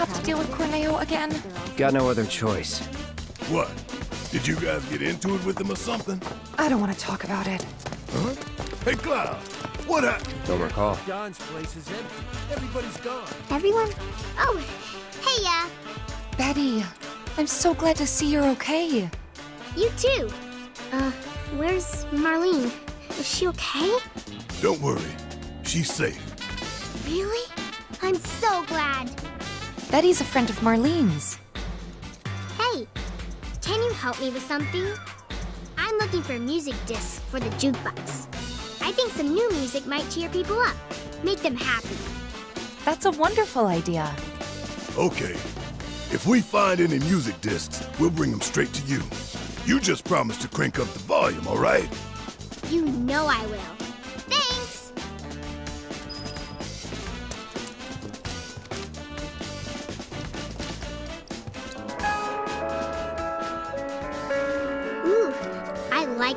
Do we really have to deal with Corneo again? Got no other choice. What? Did you guys get into it with him or something? I don't want to talk about it. Huh? Hey, Cloud, what happened? Don't recall. John's place is empty. Everybody's gone. Everyone? Oh, hey, uh, Betty, I'm so glad to see you're okay. you too. Uh, where's Marlene? Is she okay? Don't worry. She's safe. Really? I'm so glad. Betty's a friend of Marlene's. Hey, can you help me with something? I'm looking for music discs for the jukebox. I think some new music might cheer people up, make them happy. That's a wonderful idea. Okay. If we find any music discs, we'll bring them straight to you. You just promise to crank up the volume, all right? You know I will.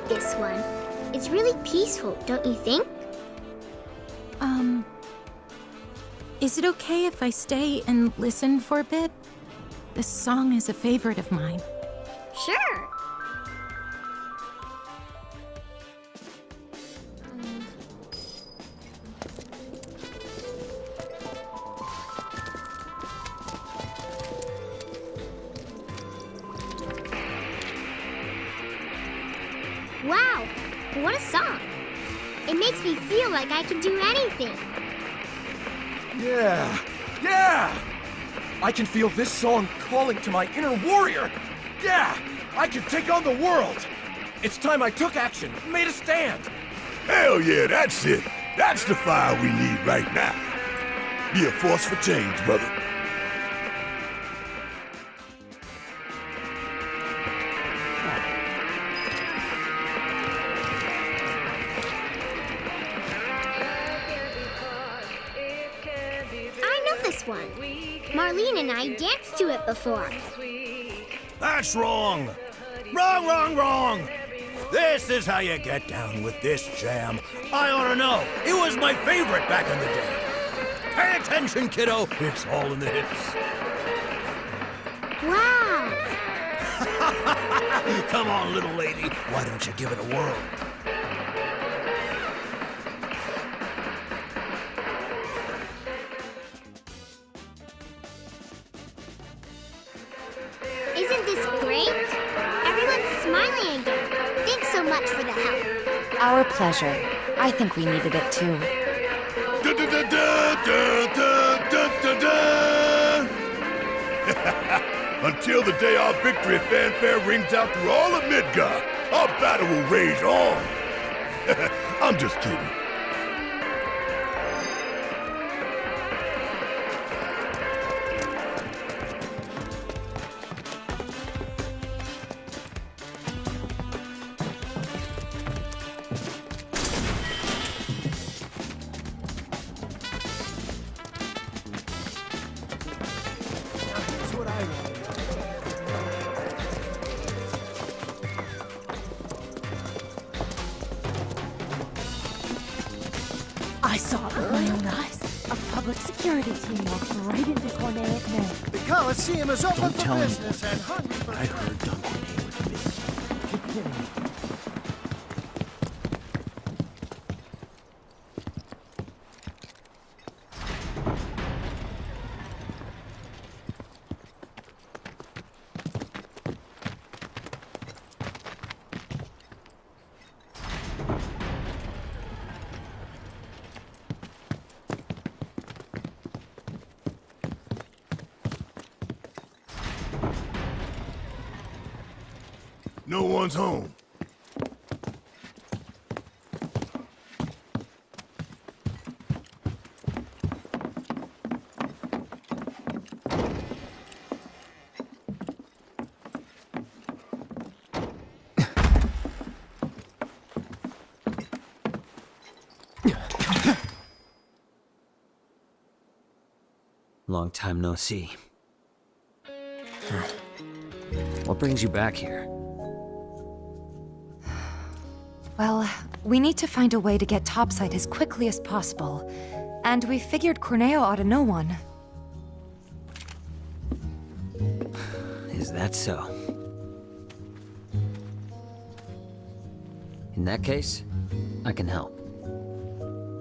Like this one. It's really peaceful, don't you think? Um. Is it okay if I stay and listen for a bit? This song is a favorite of mine. Sure. Can feel this song calling to my inner warrior. Yeah, I can take on the world. It's time I took action, made a stand. Hell yeah, that's it. That's the fire we need right now. Be a force for change, brother. This one. Marlene and I danced to it before. That's wrong. Wrong, wrong, wrong. This is how you get down with this jam. I ought to know. It was my favorite back in the day. Pay attention, kiddo. It's all in the hips. Wow! Come on, little lady. Why don't you give it a whirl? pleasure. I think we needed it too. Until the day our victory fanfare rings out through all of Midgar, our battle will rage on. I'm just kidding. I saw it with my own eyes. A public security team walked right into Corneo's Manor. The Coliseum is open Don't for tell me. business and hungry for I heard Don Corneo was missing. Keep kidding me. No one's home. Long time no see. What brings you back here? Well, we need to find a way to get topside as quickly as possible. And we figured Corneo ought to know one. Is that so? In that case, I can help.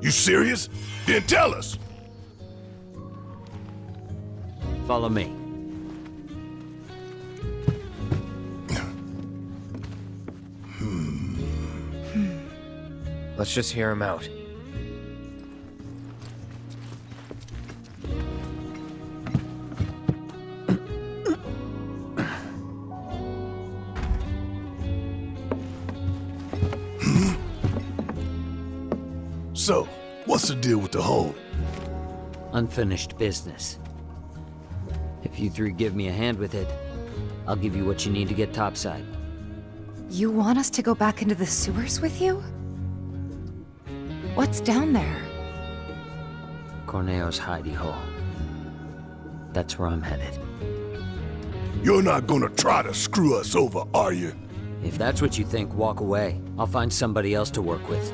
You serious? Then tell us! Follow me. Let's just hear him out. So, what's the deal with the hole? Unfinished business. If you three give me a hand with it, I'll give you what you need to get topside. You want us to go back into the sewers with you? What's down there? Corneo's hidey hole. That's where I'm headed. You're not gonna try to screw us over, are you? If that's what you think, walk away. I'll find somebody else to work with.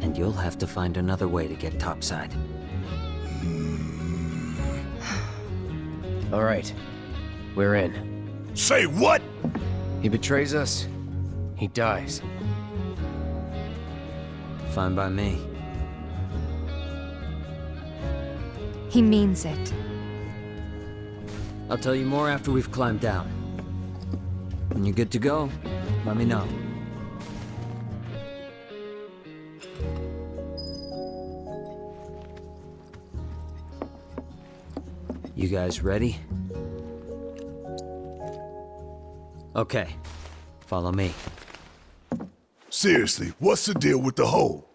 And you'll have to find another way to get topside. All right. We're in. Say what? He betrays us. He dies. Fine by me. He means it. I'll tell you more after we've climbed down. When you're good to go, let me know. You guys ready? Okay, follow me. Seriously, what's the deal with the hole?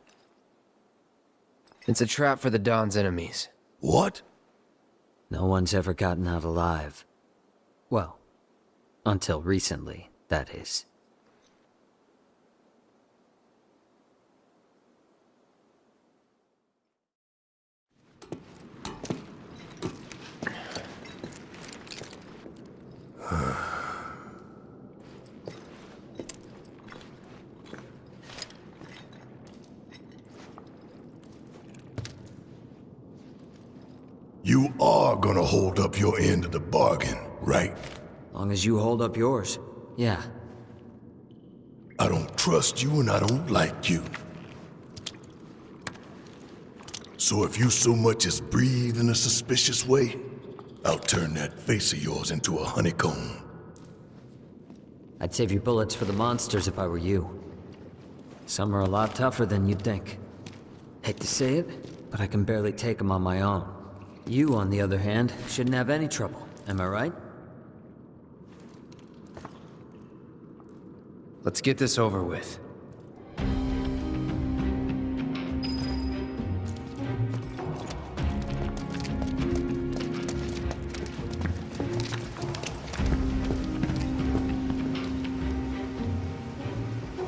It's a trap for the Don's enemies. What? No one's ever gotten out alive. Well, until recently, that is. You are gonna hold up your end of the bargain, right? As long as you hold up yours. Yeah. I don't trust you and I don't like you. So if you so much as breathe in a suspicious way, I'll turn that face of yours into a honeycomb. I'd save your bullets for the monsters if I were you. Some are a lot tougher than you'd think. Hate to say it, but I can barely take them on my own. You, on the other hand, shouldn't have any trouble. Am I right? Let's get this over with.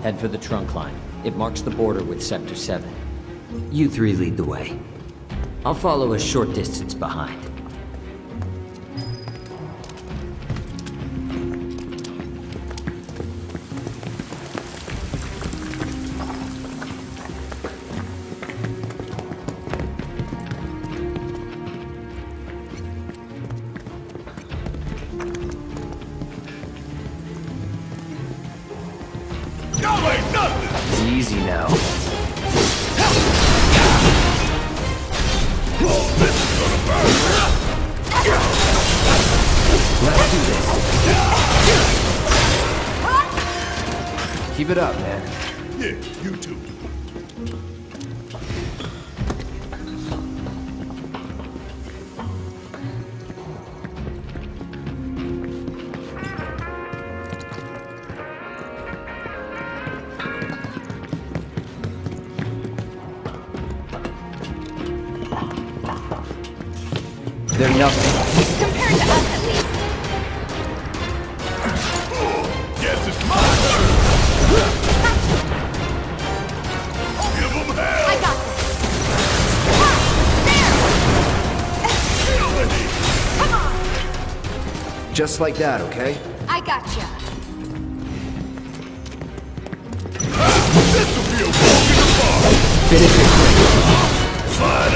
Head for the trunk line. It marks the border with Sector 7. You three lead the way. I'll follow a short distance behind. They're nothing. Compared to us, at least. Guess it's my turn! Give 'em hell! I got this. Come on. Just like that, okay? I gotcha. This'll be a walk in the park! Finish it quick. Fired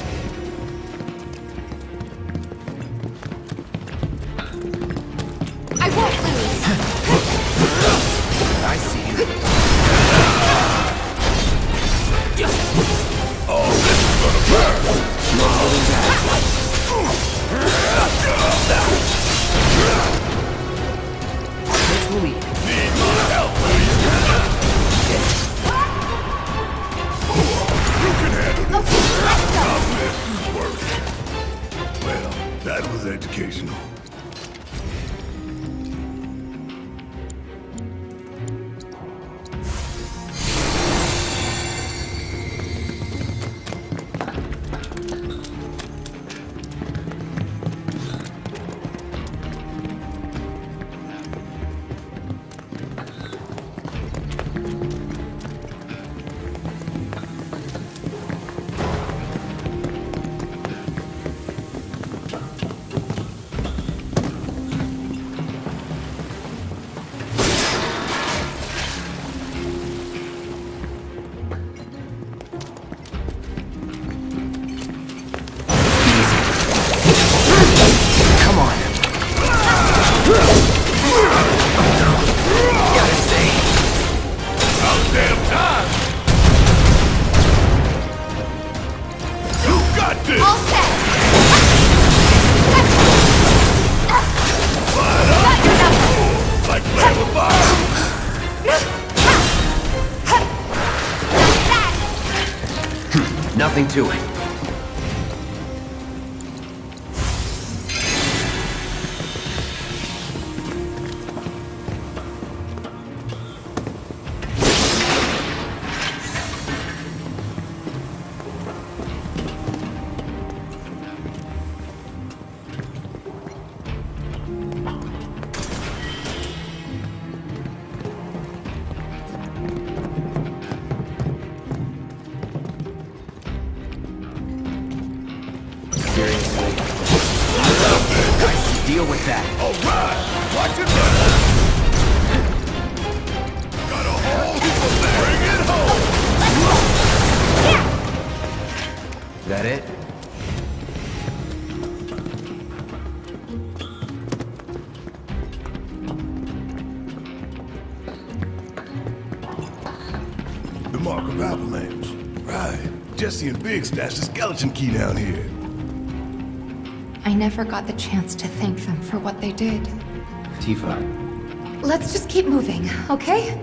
Nothing to it. Biggs stashed the skeleton key down here. I never got the chance to thank them for what they did. Tifa. Let's just keep moving, okay?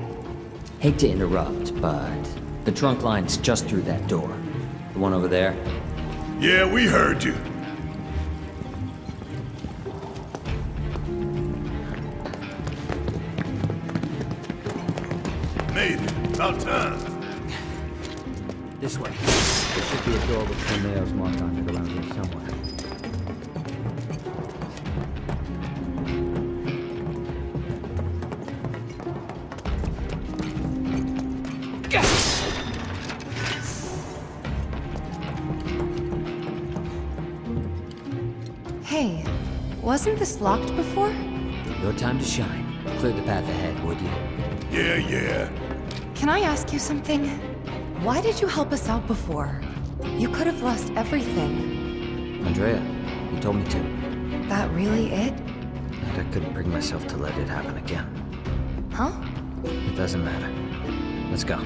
Hate to interrupt, but the trunk line's just through that door. The one over there? Yeah, we heard you. Made it. About time. This way. There should be a door with twin nails marked on it around here somewhere. Hey, wasn't this locked before? Your time to shine. Clear the path ahead, would you? Yeah, yeah. Can I ask you something? Why did you help us out before? You could have lost everything. Andrea, you told me to. That really it? And I couldn't bring myself to let it happen again. Huh? It doesn't matter. Let's go.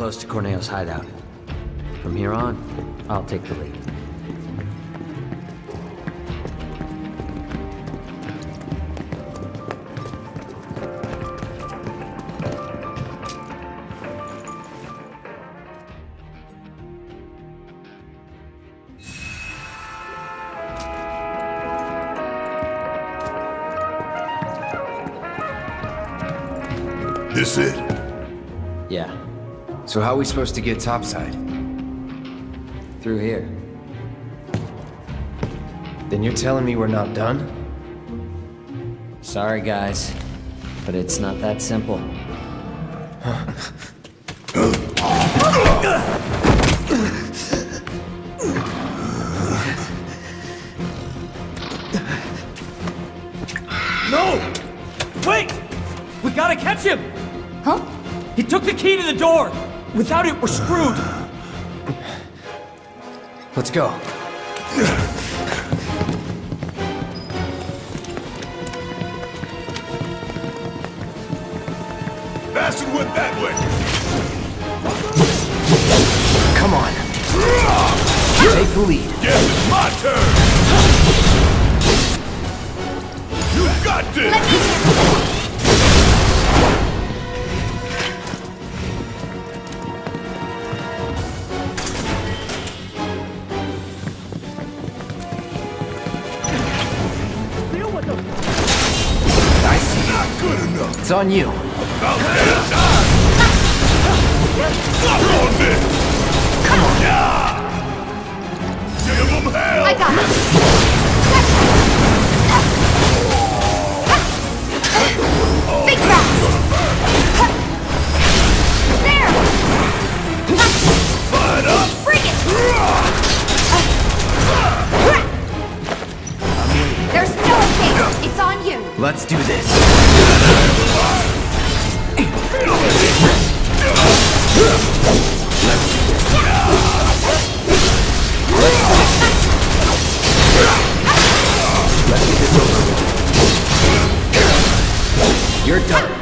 Close to Corneo's hideout. From here on, I'll take the lead. So how are we supposed to get topside? through here. Then you're telling me we're not done? Sorry, guys, but it's not that simple. Without it, we're screwed! Let's go. Bastard went that way! Come on. Take the lead. Guess it's my turn! You got this! It's on you. About damn time! Suck on this! Come on! Yeah! Give 'em hell! I got it. Let's do this. You're done.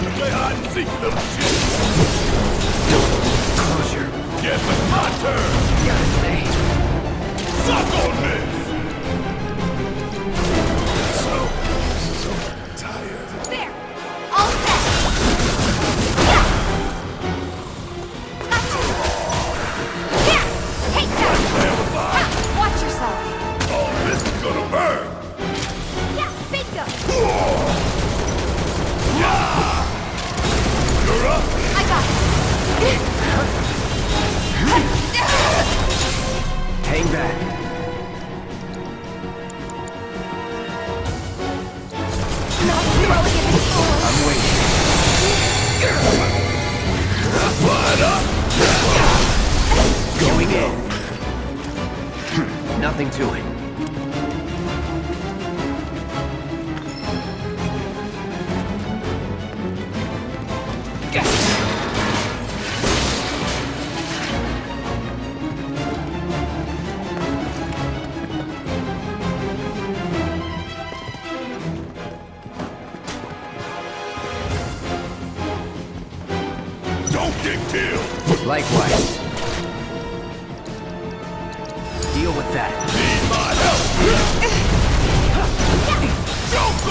Time to play hide and seek, little shit! Closure. Guess it's my turn! Suck on this! Going in. Nothing to it.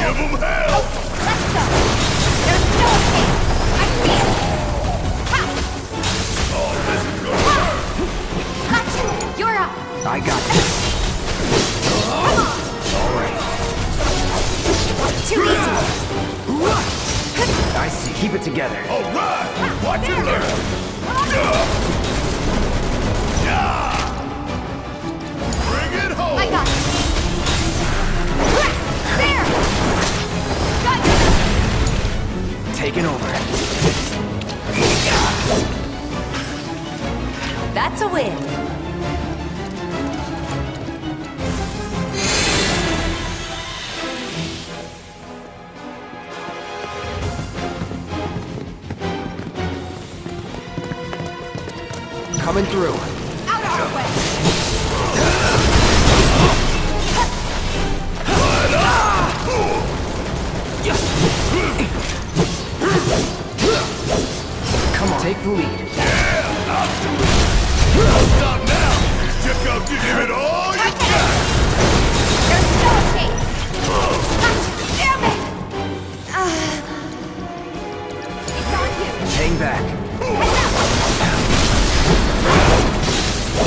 Let's go! There's no escape! I see! All this! You're up! I got. Come on! Alright. Too easy! I see. Keep it together. Alright! Watch Yeah. Bring it home! I got it! Taking over. That's a win. Coming through. Come on. Take the lead. Stop now. Check out to give it all you got. There's no escape! Damn it! It's on you! Hang back.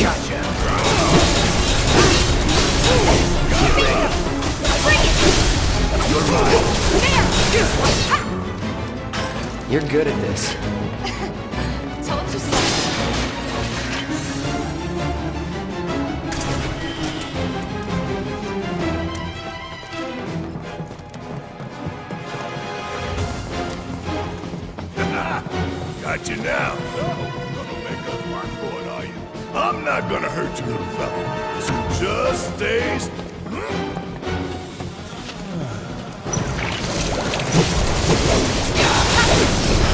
Gotcha. Bring it! You're mine. There! You're good at this. Told you so. Got you now. So, gonna make us work for it, are you? I'm not gonna hurt you, little fella. So just stay. st- hmm?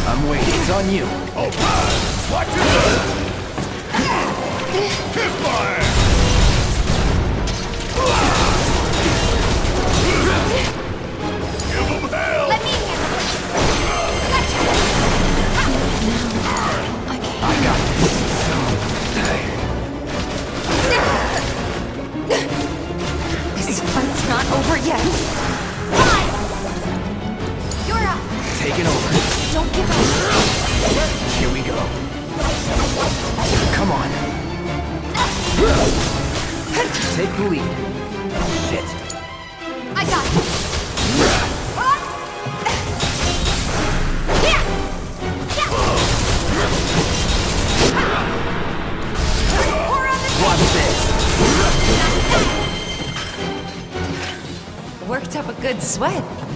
I'm waiting. It's on you. Oh, right, watch it learn. Kiss my ass. Give 'em hell. Let me it. I got this. This fight's not over yet. Fine! You're up! Taking over. Don't give up! Here we go. Come on. Take the lead. Shit. I got it! Yeah! Pour Watch this. Worked up a good sweat.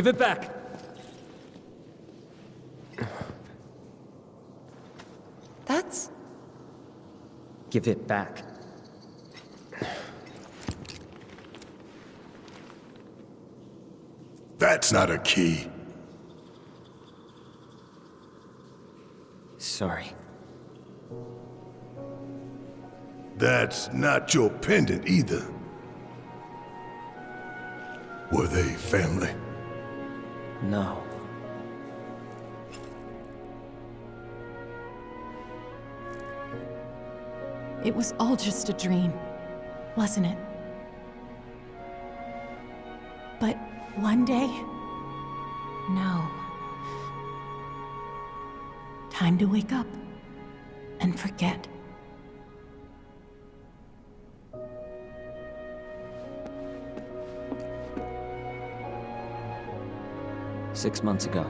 Give it back. That's... Give it back. That's not a key. Sorry. That's not your pendant either. Were they family? No. It was all just a dream, wasn't it? But one day, no. Time to wake up and forget. Six months ago.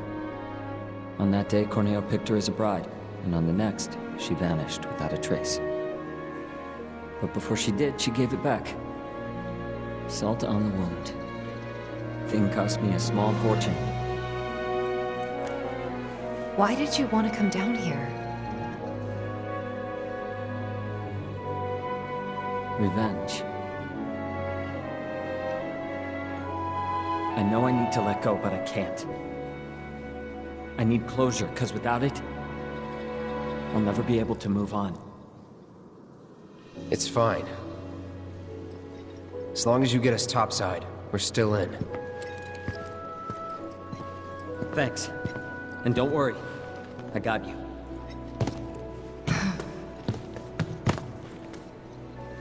On that day, Corneo picked her as a bride, and on the next, she vanished without a trace. But before she did, she gave it back. Salt on the wound. Thing cost me a small fortune. Why did you want to come down here? Revenge. I know I need to let go, but I can't. I need closure, because without it, I'll never be able to move on. It's fine. As long as you get us topside, we're still in. Thanks. And don't worry. I got you.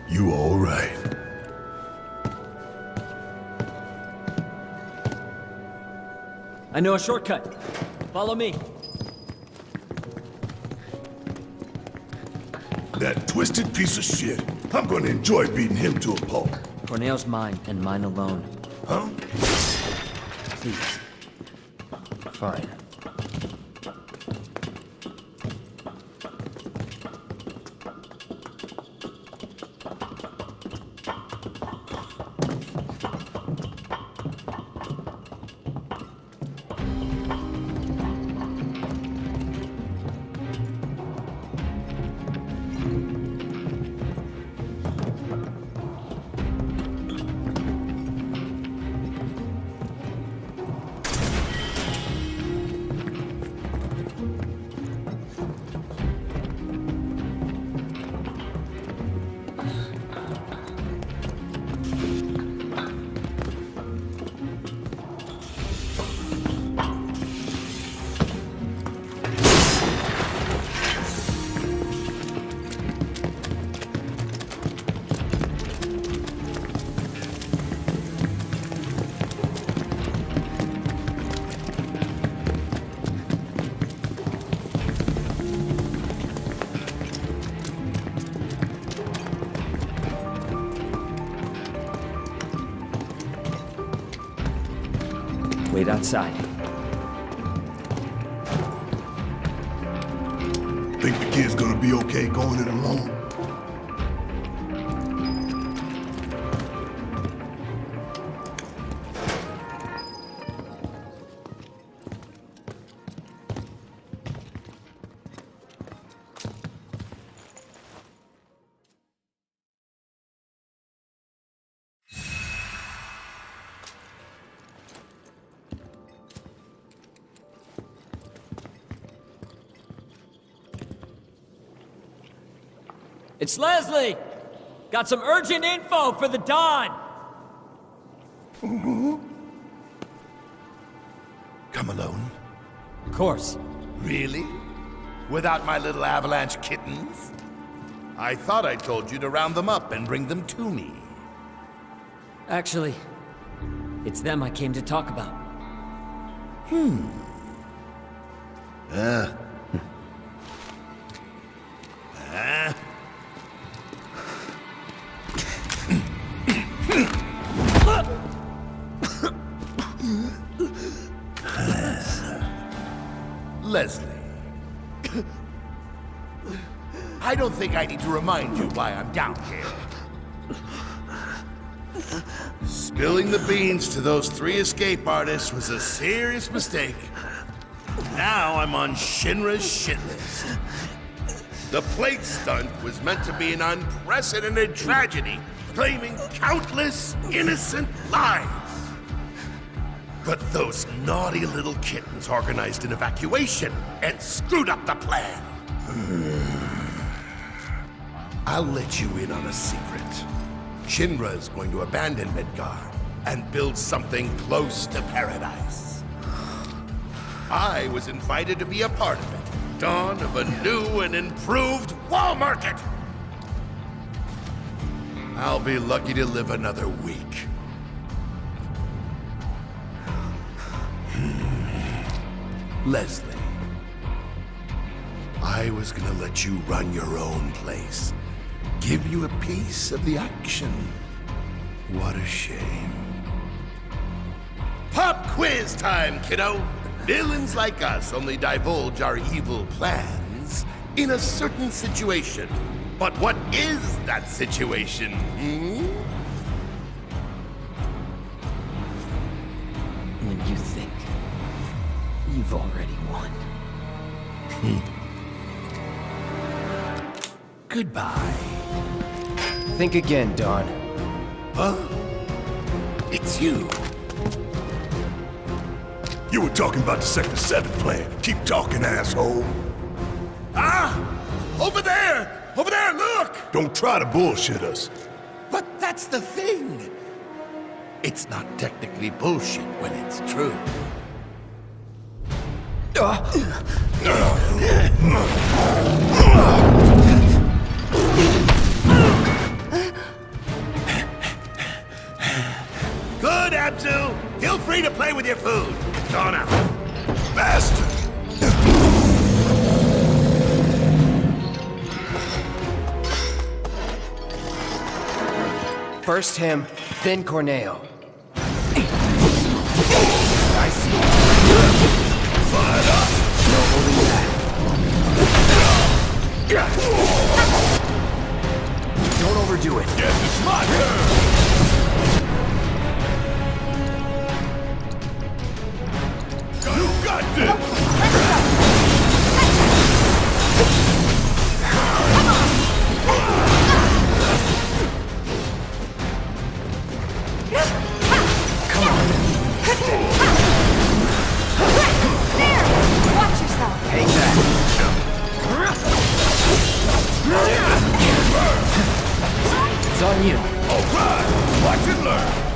You all right? I know a shortcut. Follow me. That twisted piece of shit. I'm gonna enjoy beating him to a pulp. Corneo's mine, and mine alone. Huh? Please. Fine. Outside. Think the kid's gonna be okay going it alone? It's Leslie! Got some urgent info for the Don! Come alone. Of course. Really? Without my little avalanche kittens? I thought I told you to round them up and bring them to me. Actually, it's them I came to talk about. Hmm. Uh. Think I need to remind you why I'm down here. Spilling the beans to those three escape artists was a serious mistake. Now I'm on Shinra's shit list. The plate stunt was meant to be an unprecedented tragedy, claiming countless innocent lives. But those naughty little kittens organized an evacuation and screwed up the plan. I'll let you in on a secret. Shinra is going to abandon Midgar and build something close to paradise. I was invited to be a part of it. Dawn of a new and improved wall market. I'll be lucky to live another week. Hmm. Leslie. I was gonna let you run your own place. Give you a piece of the action. What a shame. Pop quiz time, kiddo! Villains like us only divulge our evil plans in a certain situation. But what is that situation, hmm? When you think you've already won. Goodbye. Think again, Don. Huh? It's you. You were talking about the Sector 7 plan. Keep talking, asshole. Ah! Over there! Over there, look! Don't try to bullshit us. But that's the thing. It's not technically bullshit when it's true. free to play with your food. Gone out. Bastard! First him, then Corneo. I see. Fired up! No holding back. Don't overdo it. Guess it's my turn! It's on you. Oh, All right! Watch and learn!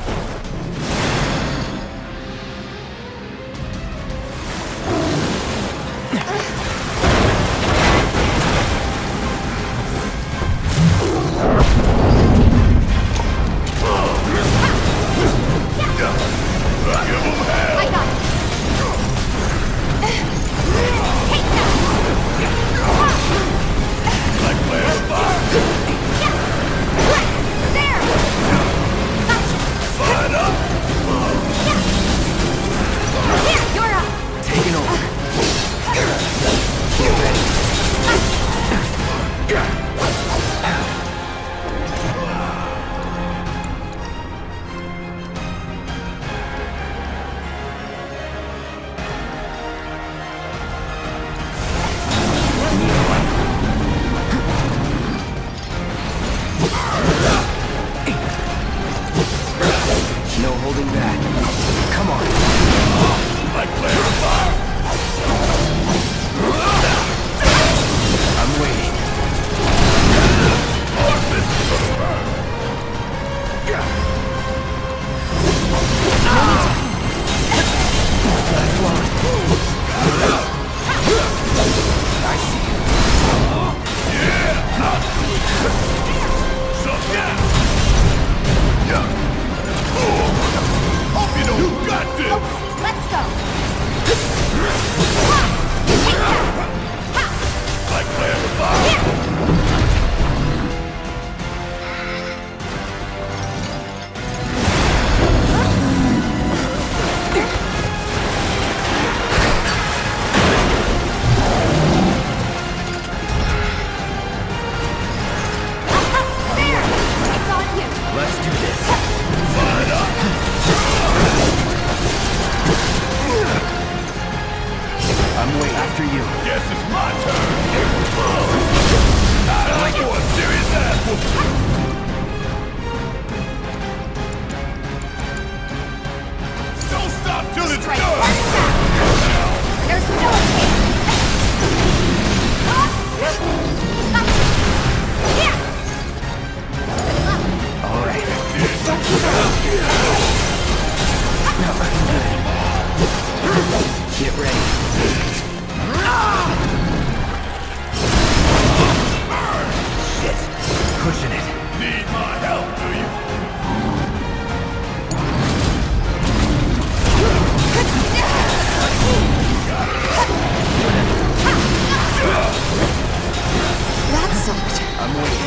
I'm waiting.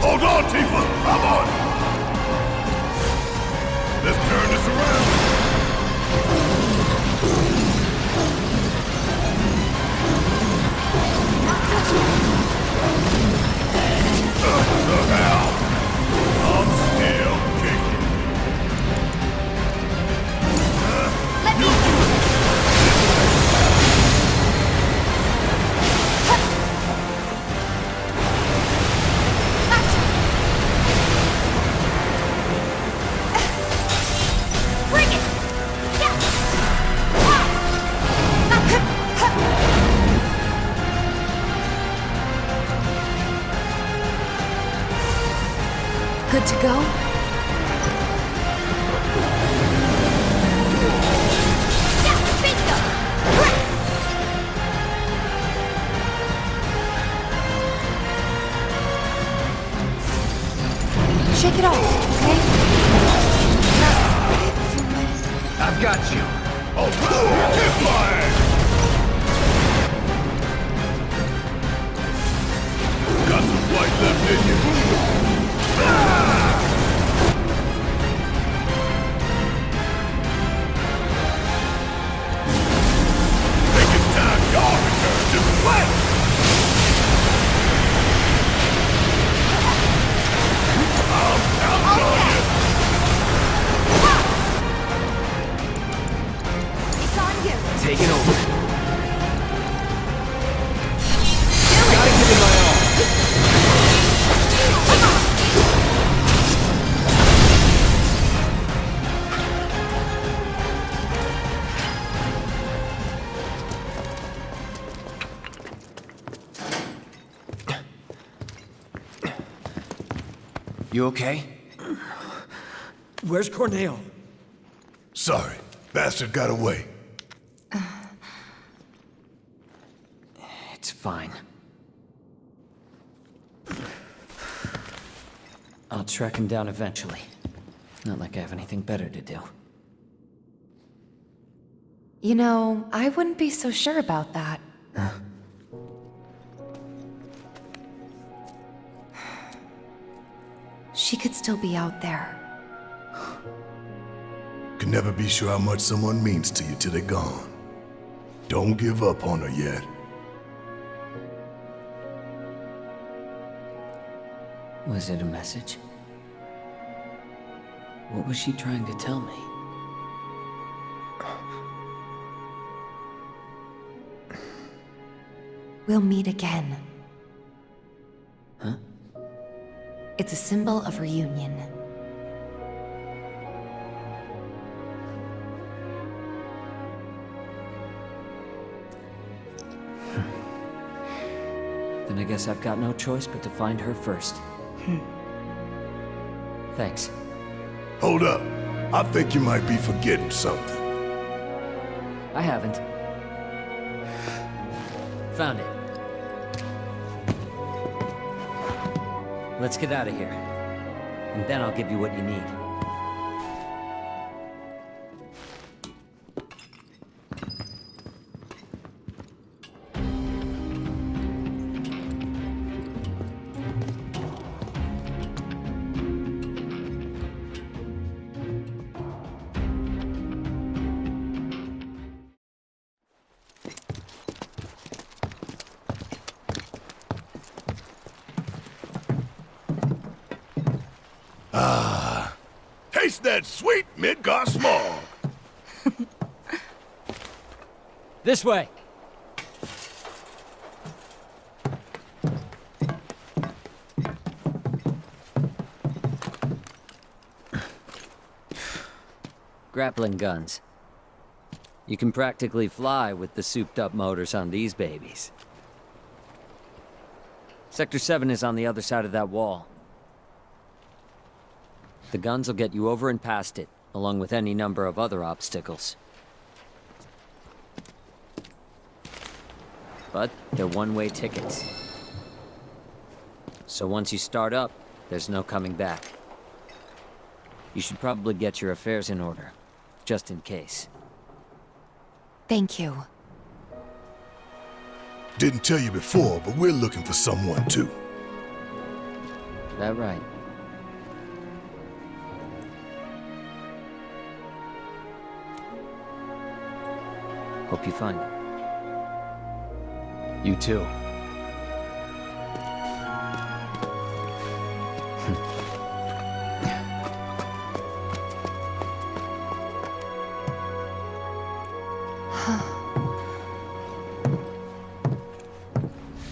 Hold on, Tifa! Okay? Where's Corneo? Sorry, bastard got away. It's fine. I'll track him down eventually. Not like I have anything better to do. You know, I wouldn't be so sure about that. She could still be out there. Can never be sure how much someone means to you till they're gone. Don't give up on her yet. Was it a message? What was she trying to tell me? We'll meet again. It's a symbol of reunion. Then I guess I've got no choice but to find her first. Hmm. Thanks. Hold up. I think you might be forgetting something. I haven't. Found it. Let's get out of here. And then I'll give you what you need. Sweet Midgar smog. This way! Grappling guns. You can practically fly with the souped-up motors on these babies. Sector 7 is on the other side of that wall. The guns will get you over and past it, along with any number of other obstacles. But they're one-way tickets. So once you start up, there's no coming back. You should probably get your affairs in order, just in case. Thank you. Didn't tell you before, but we're looking for someone too. That right? Hope you find it. You too.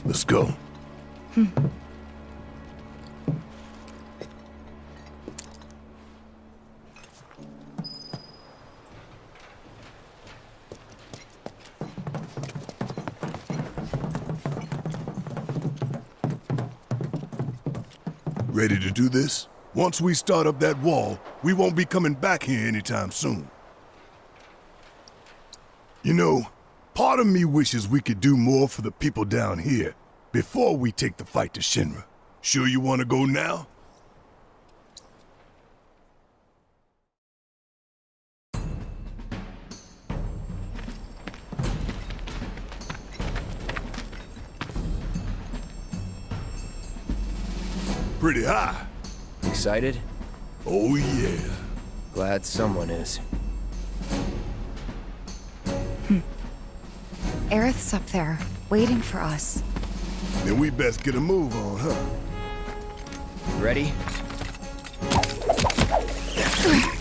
Let's go. Hmm. Ready to do this? Once we start up that wall, we won't be coming back here anytime soon. You know, part of me wishes we could do more for the people down here before we take the fight to Shinra. Sure you want to go now? Pretty high. Excited? Oh, yeah. Glad someone is. Hmm. Aerith's up there, waiting for us. Then we best get a move on, huh? Ready?